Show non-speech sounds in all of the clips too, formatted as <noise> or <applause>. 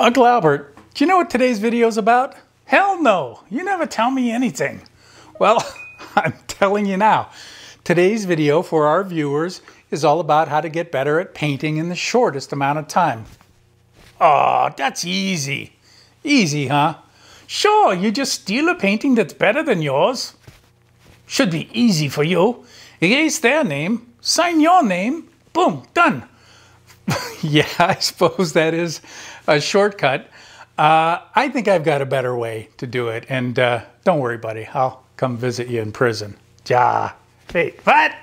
Uncle Albert, do you know what today's video is about? Hell no, you never tell me anything. Well, <laughs> I'm telling you now. Today's video for our viewers is all about how to get better at painting in the shortest amount of time. Oh, that's easy. Easy, huh? Sure, you just steal a painting that's better than yours. Should be easy for you. Erase their name, sign your name, boom, done. <laughs> yeah, I suppose that is a shortcut. Uh, I think I've got a better way to do it. And uh, don't worry, buddy, I'll come visit you in prison. Ja. Hey, what?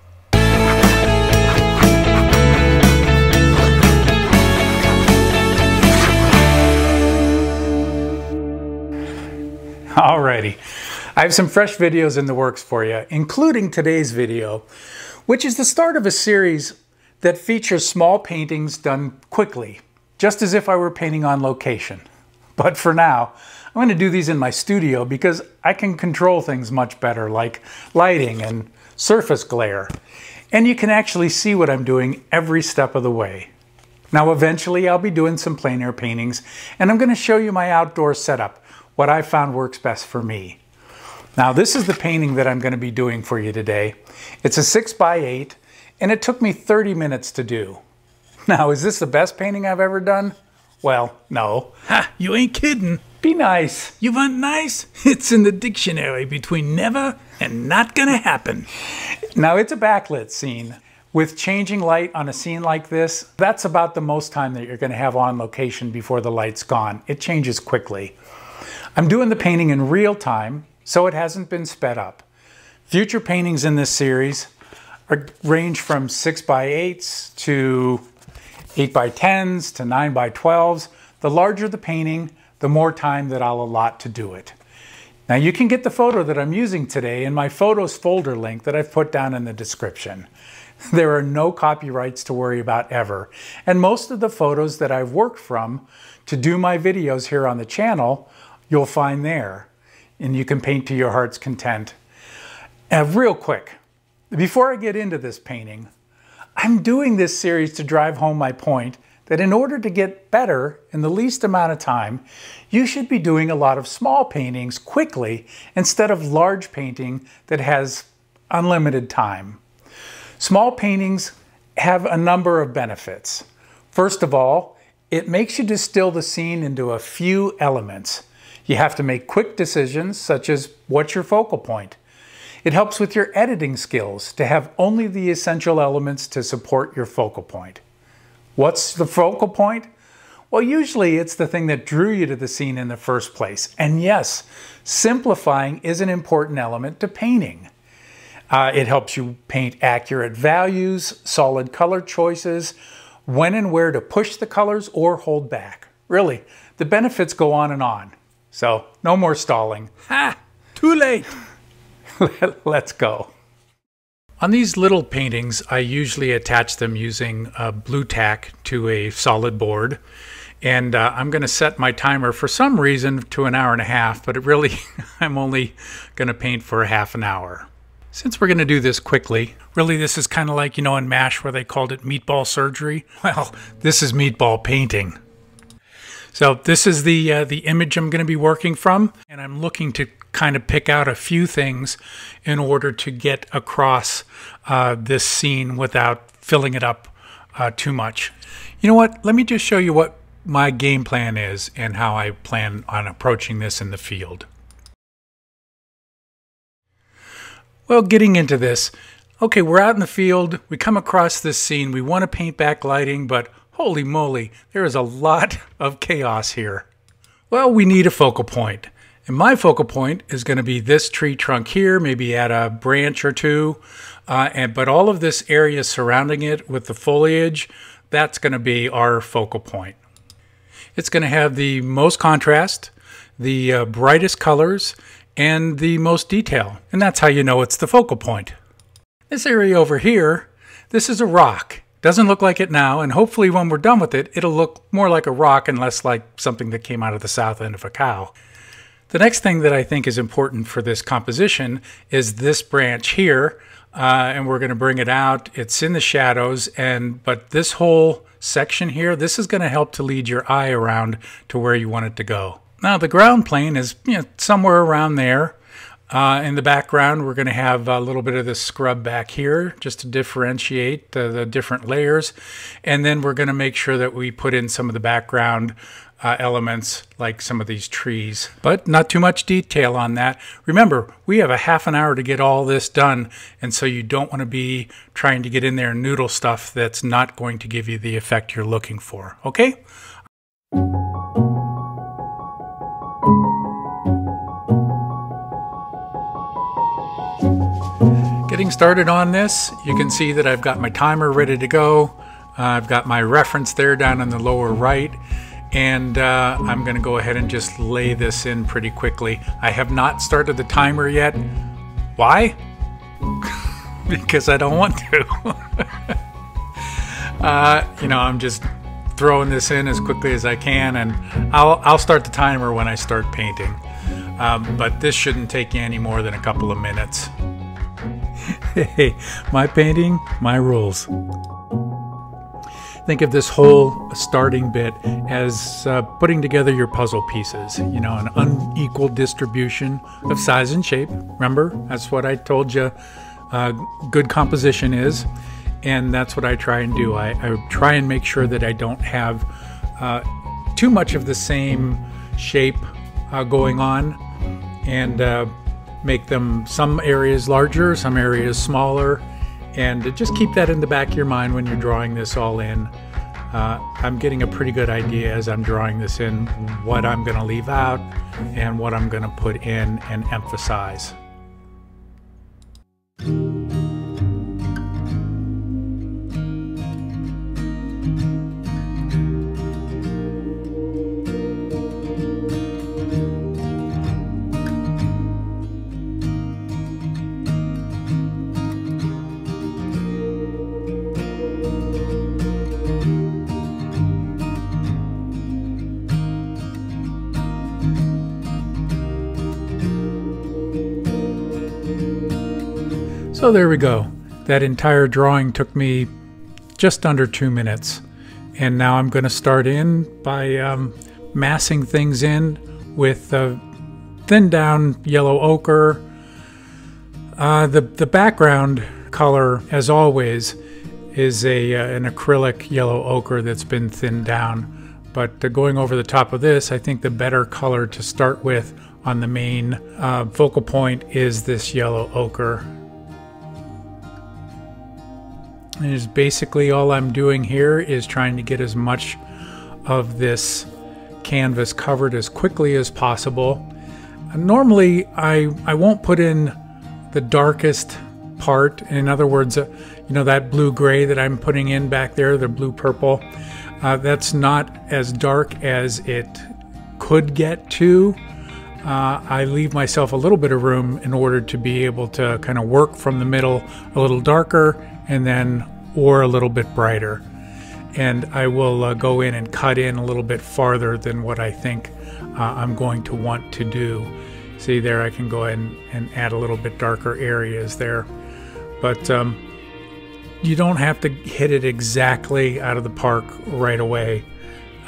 Alrighty. I have some fresh videos in the works for you, including today's video, which is the start of a series that features small paintings done quickly, just as if I were painting on location. But for now, I'm going to do these in my studio because I can control things much better, like lighting and surface glare. And you can actually see what I'm doing every step of the way. Now eventually I'll be doing some plein air paintings and I'm going to show you my outdoor setup, what I found works best for me. Now this is the painting that I'm going to be doing for you today. It's a 6 by 8 and it took me 30 minutes to do. Now is this the best painting I've ever done? Well, no. Ha, you ain't kidding. Be nice. You want nice? <laughs> It's in the dictionary between never and not gonna happen. Now it's a backlit scene. With changing light on a scene like this, that's about the most time that you're gonna have on location before the light's gone. It changes quickly. I'm doing the painting in real time, so it hasn't been sped up. Future paintings in this series range from 6 by 8s to 8 by 10s to 9 by 12s. The larger the painting, the more time that I'll allot to do it. Now you can get the photo that I'm using today in my photos folder link that I've put down in the description. <laughs> There are no copyrights to worry about ever, and most of the photos that I've worked from to do my videos here on the channel, you'll find there, and you can paint to your heart's content. And real quick, before I get into this painting, I'm doing this series to drive home my point that in order to get better in the least amount of time, you should be doing a lot of small paintings quickly instead of large painting that has unlimited time. Small paintings have a number of benefits. First of all, it makes you distill the scene into a few elements. You have to make quick decisions, such as what's your focal point? It helps with your editing skills to have only the essential elements to support your focal point. What's the focal point? Well, usually it's the thing that drew you to the scene in the first place. And yes, simplifying is an important element to painting. Uh, it helps you paint accurate values, solid color choices, when and where to push the colors or hold back. Really, the benefits go on and on. So, no more stalling. Ha! Too late! <laughs> Let's go. On these little paintings, I usually attach them using a Blu Tack to a solid board. And uh, I'm going to set my timer for some reason to an hour and a half, but it really, <laughs> I'm only going to paint for a half an hour. Since we're going to do this quickly, really this is kind of like, you know, in MASH where they called it meatball surgery. <laughs> Well, this is meatball painting. So this is the uh, the image I'm going to be working from, and I'm looking to kind of pick out a few things in order to get across uh, this scene without filling it up uh, too much. You know what? Let me just show you what my game plan is and how I plan on approaching this in the field. Well, getting into this, okay, we're out in the field, we come across this scene, we want to paint back lighting, but holy moly, there is a lot of chaos here. Well, we need a focal point. And my focal point is going to be this tree trunk here, maybe add a branch or two. Uh, and But all of this area surrounding it with the foliage, that's going to be our focal point. It's going to have the most contrast, the uh, brightest colors, and the most detail. And that's how you know it's the focal point. This area over here, this is a rock. Doesn't look like it now, and hopefully when we're done with it, it'll look more like a rock and less like something that came out of the south end of a cow. The next thing that I think is important for this composition is this branch here, uh, and we're going to bring it out. It's in the shadows, and but this whole section here, this is going to help to lead your eye around to where you want it to go. Now the ground plane is you know, somewhere around there. Uh, in the background, we're going to have a little bit of this scrub back here just to differentiate the, the different layers. And then we're going to make sure that we put in some of the background uh, elements like some of these trees, but not too much detail on that. Remember, we have a half an hour to get all this done, and so you don't want to be trying to get in there and noodle stuff that's not going to give you the effect you're looking for, okay? Getting started on this, you can see that I've got my timer ready to go. Uh, I've got my reference there down in the lower right and uh, I'm going to go ahead and just lay this in pretty quickly. I have not started the timer yet. Why? <laughs> because I don't want to. <laughs> uh, you know, I'm just throwing this in as quickly as I can, and I'll, I'll start the timer when I start painting. Um, but this shouldn't take you any more than a couple of minutes. <laughs> hey, my painting, my rules. Think of this whole starting bit as uh, putting together your puzzle pieces, you know, an unequal distribution of size and shape. Remember, that's what I told you uh, good composition is. And that's what I try and do. I, I try and make sure that I don't have uh, too much of the same shape uh, going on and uh, make them some areas larger, some areas smaller and just keep that in the back of your mind when you're drawing this all in. Uh, I'm getting a pretty good idea as I'm drawing this in what I'm going to leave out and what I'm going to put in and emphasize. So there we go. That entire drawing took me just under two minutes. And now I'm going to start in by um, massing things in with uh, thin down yellow ochre. Uh, the, the background color, as always, is a, uh, an acrylic yellow ochre that's been thinned down. But uh, going over the top of this, I think the better color to start with on the main uh, focal point is this yellow ochre is basically all I'm doing here is trying to get as much of this canvas covered as quickly as possible. Normally, I, I won't put in the darkest part. In other words, uh, you know, that blue-gray that I'm putting in back there, the blue-purple, uh, that's not as dark as it could get to. Uh, I leave myself a little bit of room in order to be able to kind of work from the middle a little darker and then or a little bit brighter. And I will uh, go in and cut in a little bit farther than what I think uh, I'm going to want to do. See there, I can go ahead and, and add a little bit darker areas there. But um, you don't have to hit it exactly out of the park right away.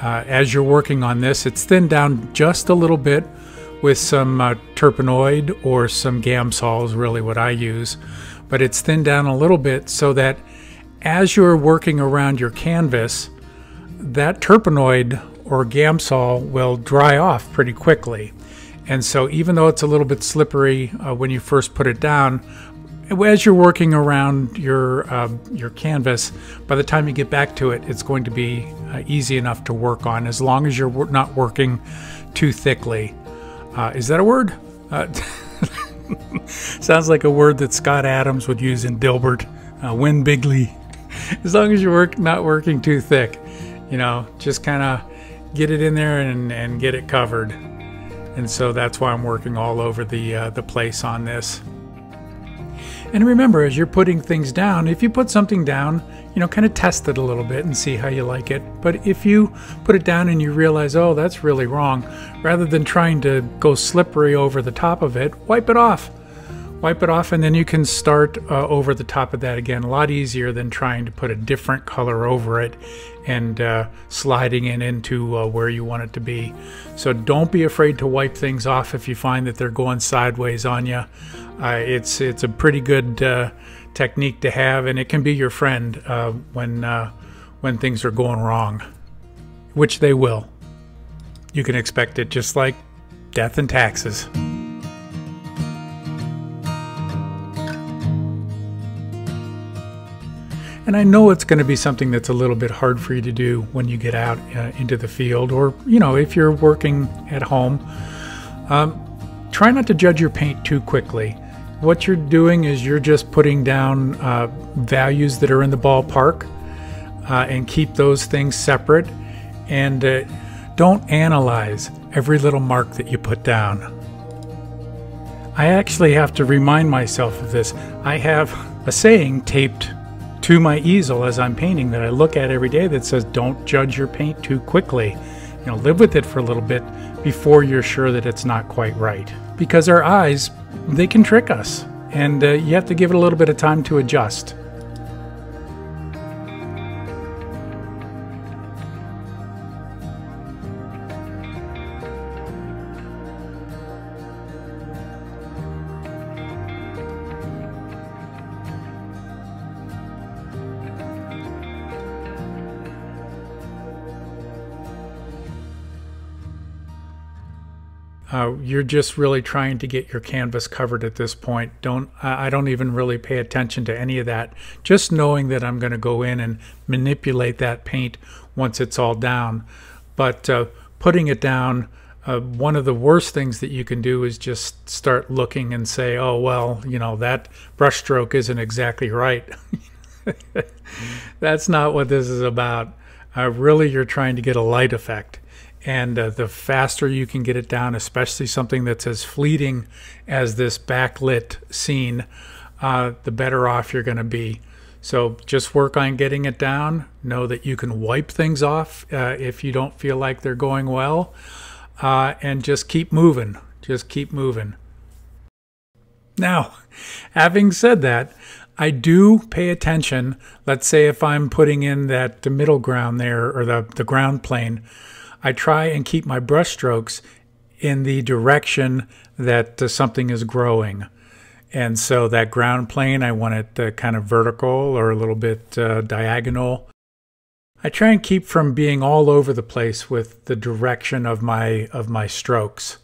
Uh, as you're working on this, it's thinned down just a little bit with some uh, Turpenoid or some Gamsol is really what I use but it's thinned down a little bit so that as you're working around your canvas, that Turpenoid or Gamsol will dry off pretty quickly. And so even though it's a little bit slippery uh, when you first put it down, as you're working around your uh, your canvas, by the time you get back to it, it's going to be uh, easy enough to work on as long as you're not working too thickly. Uh, is that a word? <laughs> <laughs> Sounds like a word that Scott Adams would use in Dilbert. Uh, win bigly. <laughs> as long as you're work, not working too thick, you know, just kind of get it in there and, and get it covered. And so that's why I'm working all over the uh, the place on this. And remember, as you're putting things down, if you put something down, you know, kind of test it a little bit and see how you like it. But if you put it down and you realize, oh, that's really wrong, rather than trying to go slippery over the top of it, wipe it off. wipe it off and then you can start uh, over the top of that again a lot easier than trying to put a different color over it and uh, sliding it into uh, where you want it to be so don't be afraid to wipe things off if you find that they're going sideways on you uh, it's it's a pretty good uh, technique to have and it can be your friend uh, when when things are going wrong which they will you can expect it just like death and taxes And I know it's going to be something that's a little bit hard for you to do when you get out uh, into the field or, you know, if you're working at home. Um, try not to judge your paint too quickly. What you're doing is you're just putting down uh, values that are in the ballpark uh, and keep those things separate. And uh, don't analyze every little mark that you put down. I actually have to remind myself of this. I have a saying taped to my easel as I'm painting that I look at every day that says, don't judge your paint too quickly. You know, live with it for a little bit before you're sure that it's not quite right. Because our eyes, they can trick us, and uh, you have to give it a little bit of time to adjust. Uh, you're just really trying to get your canvas covered at this point. Don't I don't even really pay attention to any of that. Just knowing that I'm going to go in and manipulate that paint once it's all down. But uh, putting it down, uh, one of the worst things that you can do is just start looking and say, "Oh well, you know that brushstroke isn't exactly right." <laughs> That's not what this is about. Uh, really, you're trying to get a light effect and uh, the faster you can get it down, especially something that's as fleeting as this backlit scene, uh, the better off you're going to be. So just work on getting it down. Know that you can wipe things off uh, if you don't feel like they're going well, uh, and just keep moving. Just keep moving. Now, having said that, I do pay attention. Let's say if I'm putting in that middle ground there or the, the ground plane, I try and keep my brush strokes in the direction that uh, something is growing. And so that ground plane, I want it uh, kind of vertical or a little bit uh, diagonal. I try and keep from being all over the place with the direction of my of my strokes.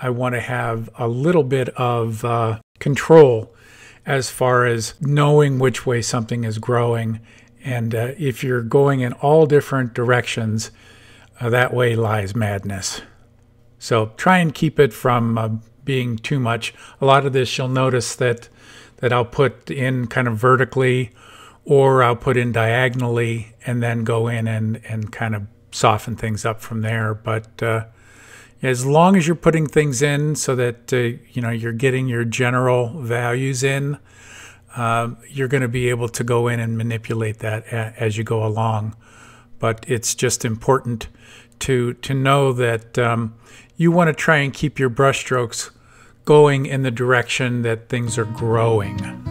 I want to have a little bit of uh, control as far as knowing which way something is growing. And uh, if you're going in all different directions, uh, that way lies madness. So try and keep it from uh, being too much. A lot of this you'll notice that that I'll put in kind of vertically or I'll put in diagonally and then go in and, and kind of soften things up from there. But uh, as long as you're putting things in so that uh, you know you're getting your general values in, uh, you're going to be able to go in and manipulate that as you go along but it's just important to to know that um, you want to try and keep your brushstrokes going in the direction that things are growing.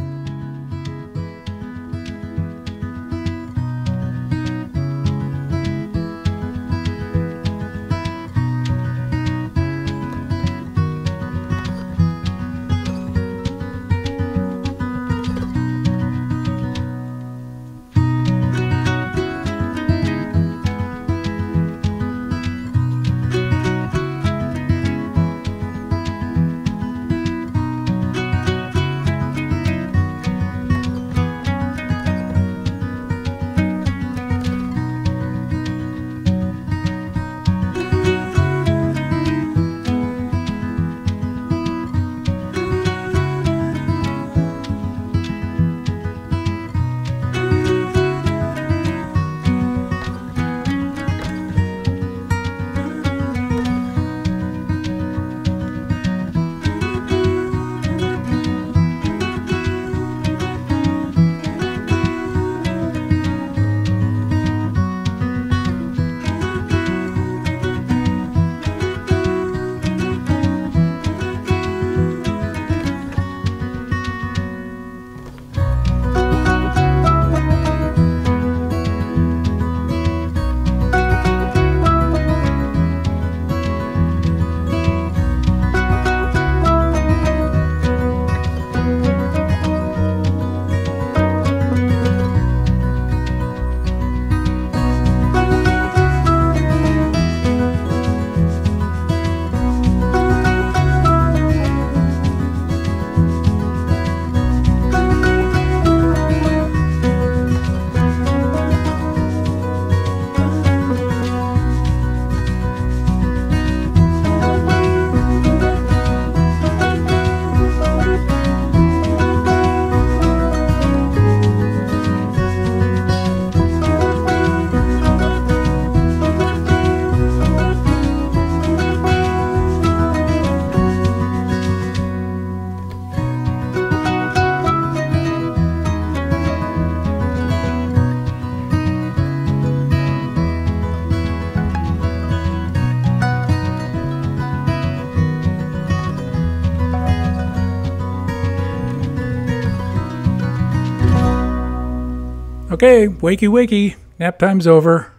Okay, wakey wakey, nap time's over.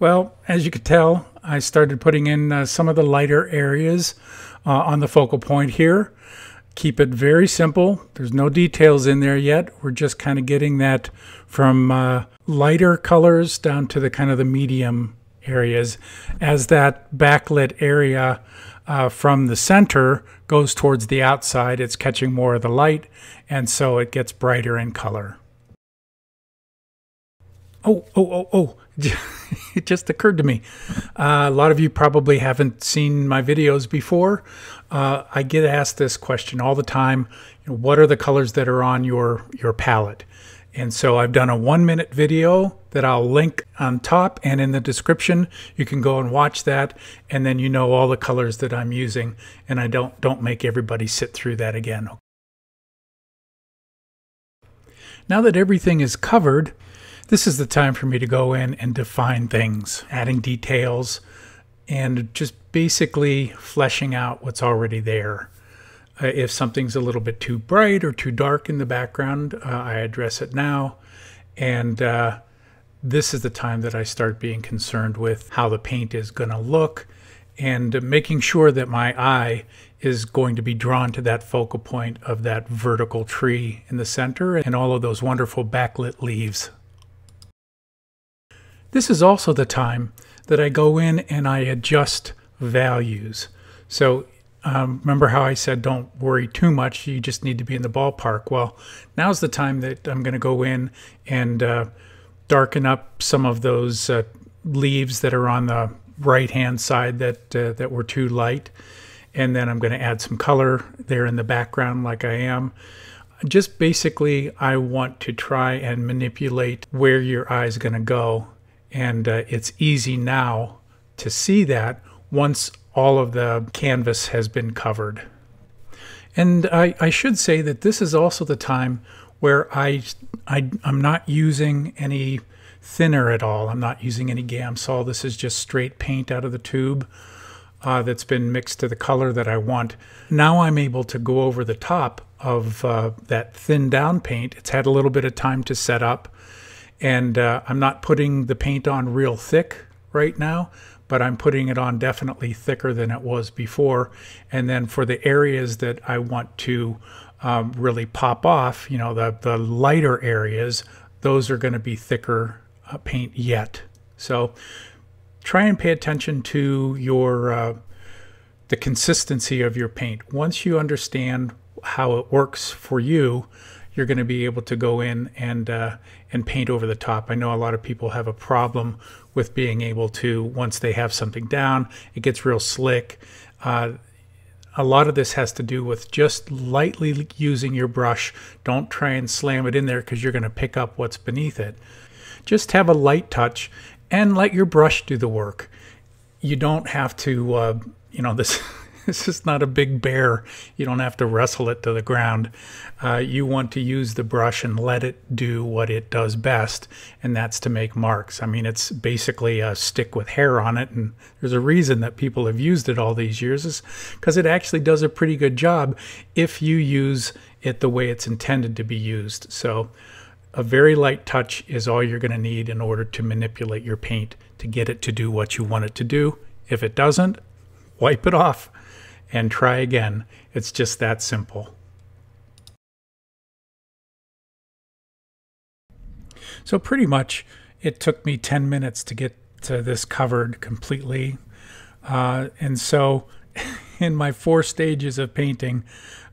Well, as you could tell, I started putting in uh, some of the lighter areas uh, on the focal point here. Keep it very simple. There's no details in there yet. We're just kind of getting that from uh, lighter colors down to the kind of the medium areas. As that backlit area uh, from the center goes towards the outside, it's catching more of the light, and so it gets brighter in color. Oh, oh, oh, oh. <laughs> it just occurred to me. Uh, a lot of you probably haven't seen my videos before. Uh, I get asked this question all the time. You know, what are the colors that are on your, your palette? And so I've done a one minute video that I'll link on top and in the description. You can go and watch that and then you know all the colors that I'm using and I don't don't make everybody sit through that again. Now that everything is covered, this is the time for me to go in and define things, adding details, and just basically fleshing out what's already there. Uh, if something's a little bit too bright or too dark in the background, uh, I address it now. And uh, this is the time that I start being concerned with how the paint is going to look and making sure that my eye is going to be drawn to that focal point of that vertical tree in the center and all of those wonderful backlit leaves. This is also the time that I go in and I adjust values. So um, remember how I said don't worry too much, you just need to be in the ballpark. Well, now's the time that I'm going to go in and uh, darken up some of those uh, leaves that are on the right hand side that, uh, that were too light. And then I'm going to add some color there in the background like I am. Just basically, I want to try and manipulate where your eye is going to go and uh, it's easy now to see that once all of the canvas has been covered. And I, I should say that this is also the time where I, I, I'm not using any thinner at all. I'm not using any Gamsol. This is just straight paint out of the tube uh, that's been mixed to the color that I want. Now I'm able to go over the top of uh, that thin down paint. It's had a little bit of time to set up and uh, I'm not putting the paint on real thick right now, but I'm putting it on definitely thicker than it was before. And then for the areas that I want to um, really pop off, you know, the, the lighter areas, those are going to be thicker uh, paint yet. So try and pay attention to your uh, the consistency of your paint. Once you understand how it works for you, you're going to be able to go in and uh, and paint over the top. I know a lot of people have a problem with being able to once they have something down, it gets real slick. Uh, a lot of this has to do with just lightly using your brush. Don't try and slam it in there because you're going to pick up what's beneath it. Just have a light touch and let your brush do the work. You don't have to, uh, you know, this. <laughs> <laughs> this just not a big bear. You don't have to wrestle it to the ground. Uh, you want to use the brush and let it do what it does best, and that's to make marks. I mean, it's basically a stick with hair on it, and there's a reason that people have used it all these years is because it actually does a pretty good job if you use it the way it's intended to be used. So a very light touch is all you're going to need in order to manipulate your paint to get it to do what you want it to do. If it doesn't, wipe it off and try again. It's just that simple. So pretty much it took me 10 minutes to get to this covered completely. Uh, and so <laughs> in my four stages of painting,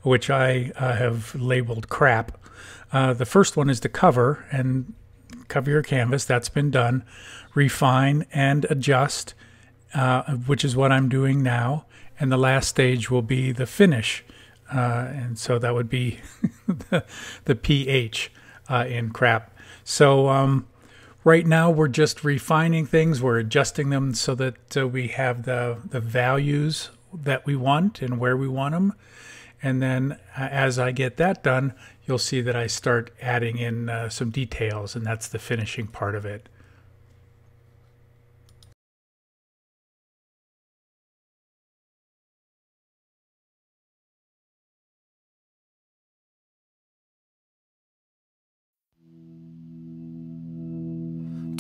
which I uh, have labeled crap, uh, the first one is to cover and cover your canvas. That's been done. Refine and adjust, uh, which is what I'm doing now and the last stage will be the finish. Uh, and so that would be <laughs> the, the, pH uh, in crap. So um, right now we're just refining things. We're adjusting them so that uh, we have the, the values that we want and where we want them. And then uh, as I get that done, you'll see that I start adding in uh, some details, and that's the finishing part of it.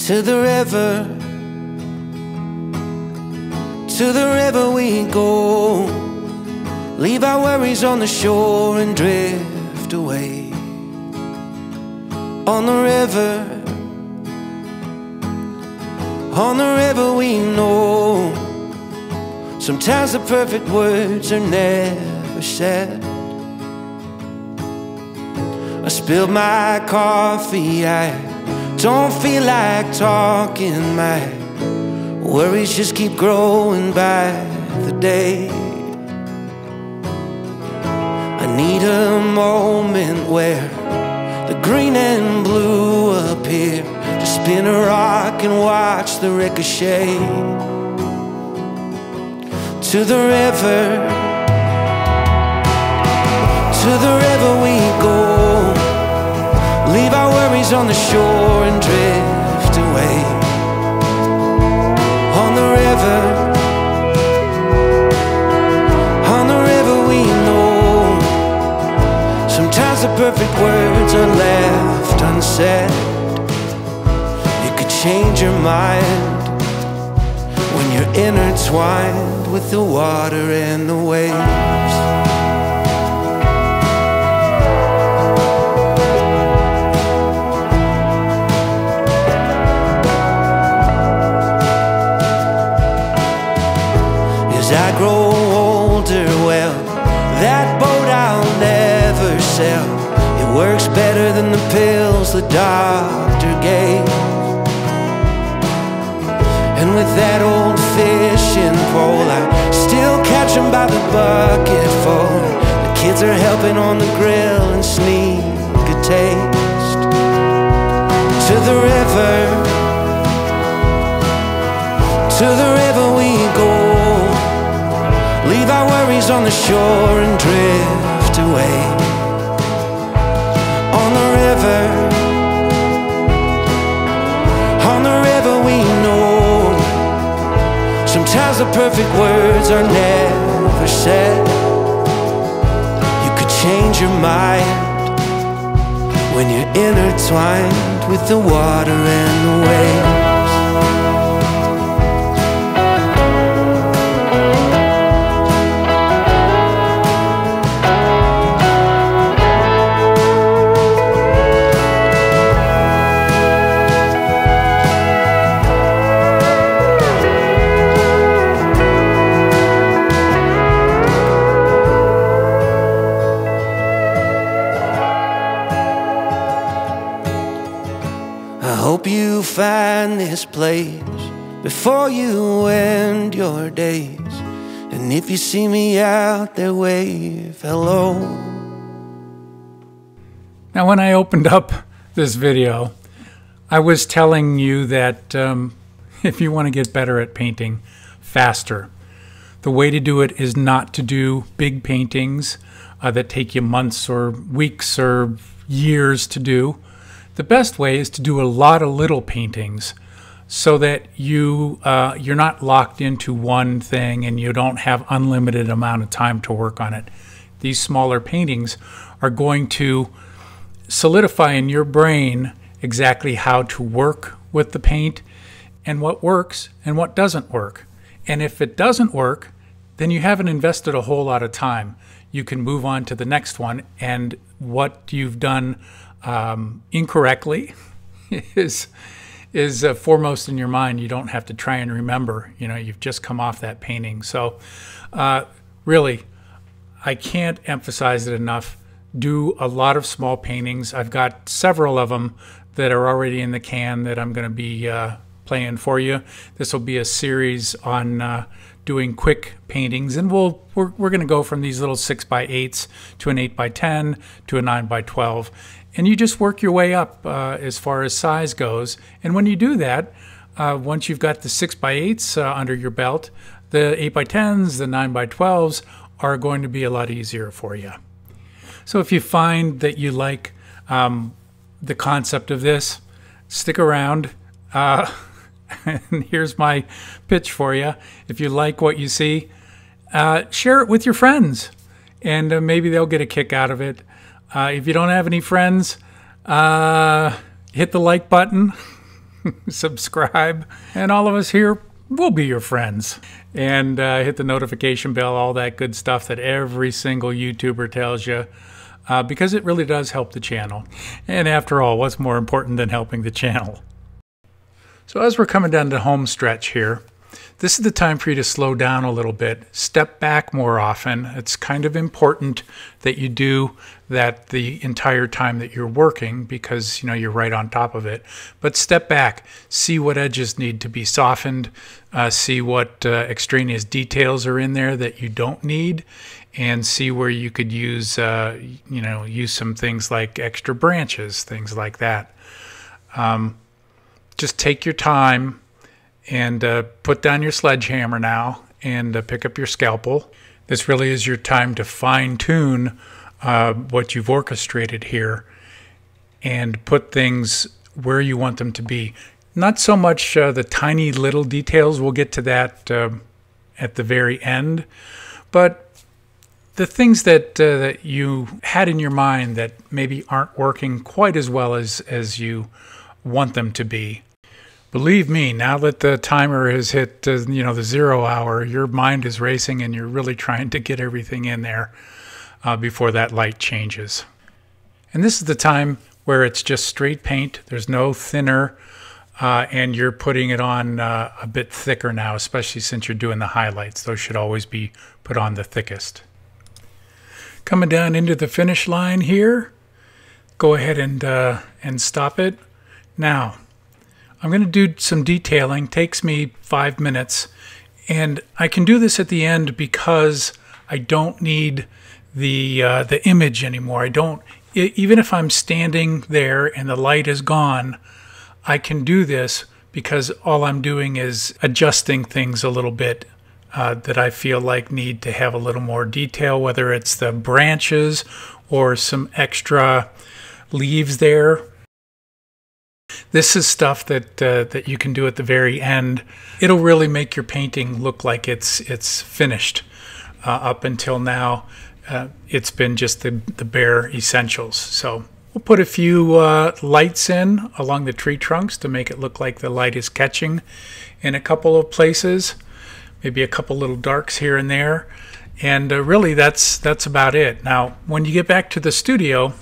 To the river, to the river we go. Leave our worries on the shore and drift away. On the river, on the river we know. Sometimes the perfect words are never said. I spilled my coffee, I don't feel like talking. My worries just keep growing by the day. I need a moment where the green and blue appear. to spin a rock and watch the ricochet to the river. To the river we go. On the shore and drift away. On the river. On the river we know. Sometimes the perfect words are left unsaid. You could change your mind when you're intertwined with the water and the waves. It works better than the pills the doctor gave. And with that old fishing pole, I still catch by the bucketful. The kids are helping on the grill and sneak a taste to the river. To the river we go. Leave our worries on the shore and drift away. Sometimes the perfect words are never said. You could change your mind when you're intertwined with the water and the waves. Find this place before you end your days. And if you see me out there, wave hello. Now, when I opened up this video, I was telling you that um, <laughs> if you want to get better at painting faster, the way to do it is not to do big paintings uh, that take you months or weeks or years to do. The best way is to do a lot of little paintings so that you uh, you're not locked into one thing and you don't have unlimited amount of time to work on it. These smaller paintings are going to solidify in your brain exactly how to work with the paint and what works and what doesn't work. And if it doesn't work, then you haven't invested a whole lot of time. You can move on to the next one, and what you've done um, incorrectly <laughs> is is uh, foremost in your mind. You don't have to try and remember. You know, you've just come off that painting. So, uh, really, I can't emphasize it enough. Do a lot of small paintings. I've got several of them that are already in the can that I'm going to be uh, playing for you. This will be a series on uh, doing quick paintings, and we'll we're, we're going to go from these little six by eights to an eight by ten to a nine by twelve, and you just work your way up uh, as far as size goes. And when you do that, uh, once you've got the six by eights uh, under your belt, the eight by tens, the nine by twelves are going to be a lot easier for you. So if you find that you like um, the concept of this, stick around. Uh, <laughs> and here's my pitch for you. If you like what you see, uh, share it with your friends, and uh, maybe they'll get a kick out of it. Uh, if you don't have any friends, uh, hit the like button <laughs> subscribe, and all of us here will be your friends. And uh, hit the notification bell, all that good stuff that every single YouTuber tells you. Uh, because it really does help the channel. And after all, what's more important than helping the channel? So as we're coming down the home stretch here, this is the time for you to slow down a little bit, step back more often. It's kind of important that you do that the entire time that you're working because you know you're right on top of it. But step back, see what edges need to be softened, uh, see what uh, extraneous details are in there that you don't need, and see where you could use uh, you know use some things like extra branches, things like that. Um, just take your time and uh, put down your sledgehammer now and uh, pick up your scalpel. This really is your time to fine tune uh, what you've orchestrated here and put things where you want them to be. Not so much uh, the tiny little details, we'll get to that uh, at the very end, but the things that uh, that you had in your mind that maybe aren't working quite as well as as you want them to be. Believe me, now that the timer has hit, uh, you know, the zero hour, your mind is racing and you're really trying to get everything in there uh, before that light changes. And this is the time where it's just straight paint. There's no thinner, uh, and you're putting it on uh, a bit thicker now, especially since you're doing the highlights. Those should always be put on the thickest. Coming down into the finish line here, go ahead and, uh, and stop it. Now, I'm going to do some detailing. Takes me five minutes. And I can do this at the end because I don't need the uh, the image anymore. I don't even if I'm standing there and the light is gone, I can do this because all I'm doing is adjusting things a little bit uh, that I feel like need to have a little more detail, whether it's the branches or some extra leaves there this is stuff that uh, that you can do at the very end. It'll really make your painting look like it's it's finished. Uh, up until now, uh, it's been just the the bare essentials. So we'll put a few uh, lights in along the tree trunks to make it look like the light is catching in a couple of places. Maybe a couple little darks here and there, and uh, really that's that's about it. Now, when you get back to the studio,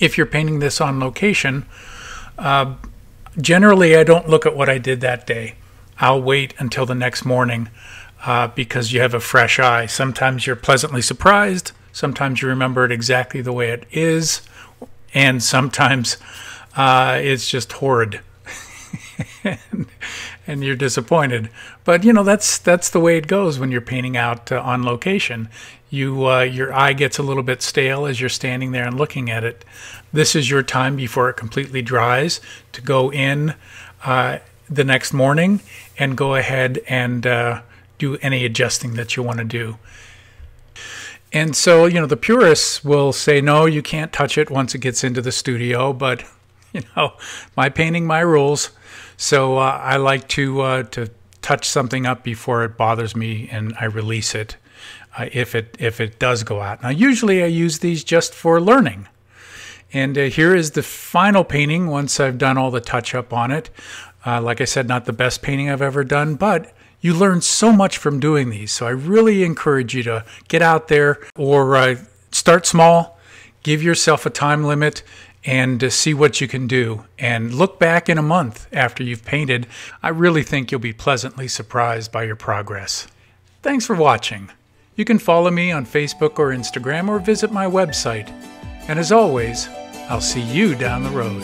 if you're painting this on location uh, generally, I don't look at what I did that day. I'll wait until the next morning uh, because you have a fresh eye. Sometimes you're pleasantly surprised. Sometimes you remember it exactly the way it is. And sometimes uh, it's just horrid. And, and, you're disappointed. But you know that's that's the way it goes when you're painting out uh, on location you uh, your eye gets a little bit stale as you're standing there and looking at it. This is your time before it completely dries to go in uh, the next morning and go ahead and uh, do any adjusting that you want to do. And so, you know, the purists will say, no, you can't touch it once it gets into the studio. But, <laughs> you know, my painting, my rules. So uh, I like to uh, to touch something up before it bothers me and I release it uh, if it if it does go out. Now, usually I use these just for learning. And uh, here is the final painting once I've done all the touch up on it. Uh, like I said, not the best painting I've ever done, but you learn so much from doing these. So I really encourage you to get out there or uh, start small, give yourself a time limit, and uh, see what you can do. And look back in a month after you've painted. I really think you'll be pleasantly surprised by your progress. Thanks for watching. You can follow me on Facebook or Instagram or visit my website. And as always, I'll see you down the road.